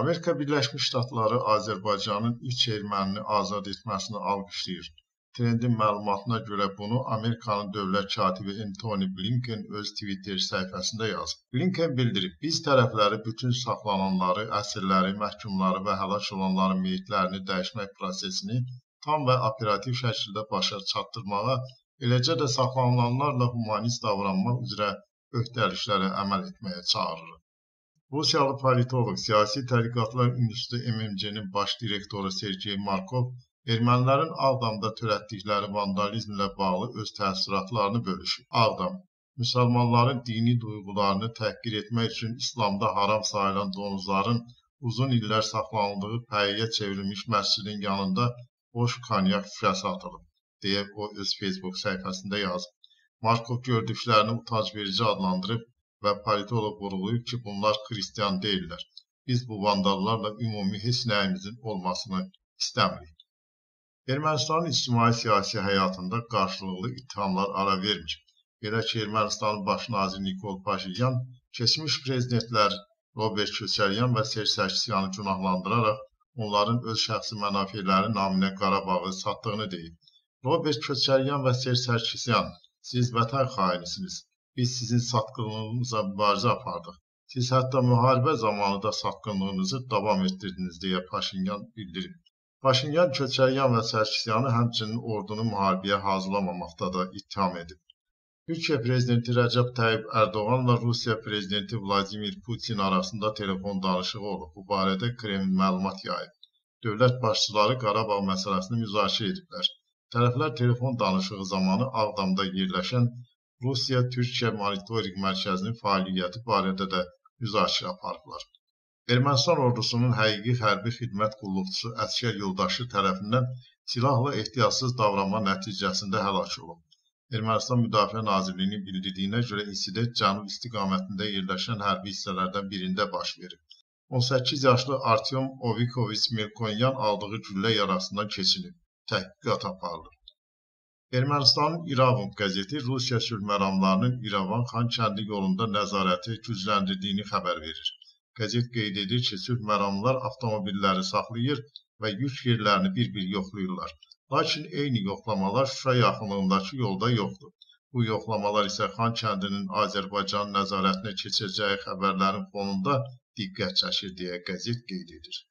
Amerika Birləşmiş Ştatları Azərbaycanın üç ermənini azad etməsini alqışlayır. Trendin məlumatına görə bunu Amerikanın dövlət katibi Antony Blinken öz Twitter səhifəsində yazıb. Blinken bildirib, biz tərəfləri bütün saxlananları, əsirləri, məhkumları və həlak olanların meyitlərini dəyişmək prosesini tam və operativ şəkildə başa çatdırmağa, eləcə də saxlanılanlarla humanist davranmaq üzrə öhdəliklərə əməl etməyə çağırırıq. Rusiyalı politoloq, Siyasi Tədqiqatlar İnstitutu MMC-nin baş direktoru Sergey Markov ermənilərin Ağdamda törətdikləri vandalizmlə bağlı öz təəssüratlarını bölüşüb. Ağdam müsəlmanların dini duyğularını təhqir etmək üçün İslamda haram sayılan donuzların uzun illər saxlanıldığı pəyiyə çevrilmiş məscidin yanında boş konyak şüşəsi atılıb, deyə o öz Facebook səhifəsində yazıb. Markov gördüklərini utancverici adlandırıb və politoloq vurğulayıb ki, bunlar xristian deyillər. Biz bu vandallarla ümumi heç nəyimizin olmasını istəmirik. Ermənistanın ictimai-siyasi həyatında qarşılıqlı ittihamlar ara vermir. Belə ki, Ermənistanın baş naziri Nikol Paşinyan keçmiş prezidentlər Robert Köçəryan və Serj Sərkisyanı günahlandıraraq onların öz şəxsi mənafeləri naminə Qarabağı satdığını deyib. Robert Köçəryan və Serj Sərkisyan Siz vətən xainisiniz. Biz sizin satqınlığınıza mübarizə apardıq. Siz hətta müharibə zamanı da satqınlığınızı davam etdirdiniz deyə Paşinyan bildirib. Paşinyan Köçəryan və Sərkisyanı həmçinin ordunu müharibəyə hazırlamamaqda da ittiham edib. Türkiyə prezidenti Rəcəb Tayyib Ərdoğanla Rusiya prezidenti Vladimir Putin arasında telefon danışığı olub. Bu barədə Kreml məlumat yayıb. Dövlət başçıları Qarabağ məsələsini müzakirə ediblər. Tərəflər telefon danışığı zamanı Ağdamda yerləşən Rusiya-Türkiyə monitorinq mərkəzinin fəaliyyəti barədə də müzakirə aparıblar. Ermənistan ordusunun həqiqi hərbi xidmət qulluqçusu əsgər yoldaşı tərəfindən silahla ehtiyatsız davranma nəticəsində həlak olub. Ermənistan Müdafiə Nazirliyinin bildirdiyinə görə insident cənub istiqamətində yerləşən hərbi hissələrdən birində baş verib. 18 yaşlı Artyom Ovikoviç Melkonyan aldığı güllə yarasından keçinib təhqiqat aparılır. Ermənistanın İravunq qəzeti Rusiya sülhməramlarının İrəvan Xankəndi yolunda nəzarəti gücləndirdiyini xəbər verir. Qəzet qeyd edir ki, sülhməramlar avtomobilləri saxlayır və yük yerlərini bir-bir yoxlayırlar. Lakin eyni yoxlamalar Şuşa yaxınlığındakı yolda yoxdur. Bu yoxlamalar isə Xankəndinin Azərbaycan nəzarətinə keçəcəyi xəbərlərin fonunda diqqət çəkir deyə qəzet qeyd edir.